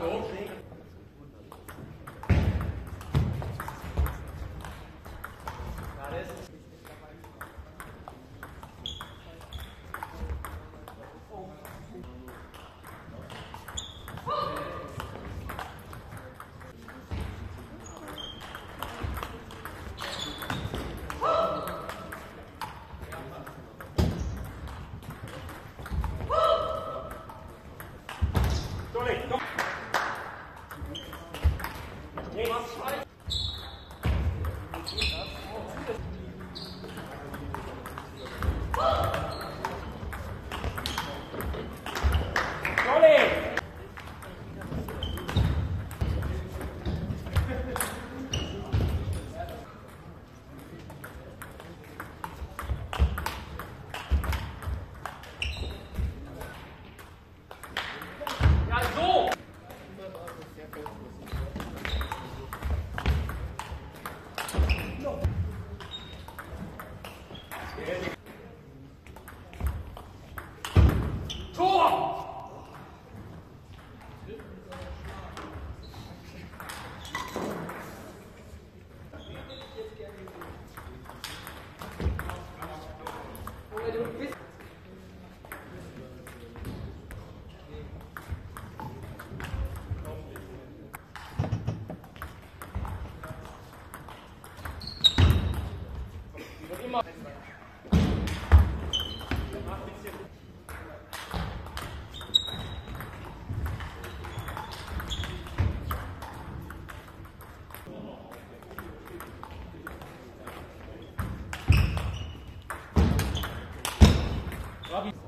adultery Love you.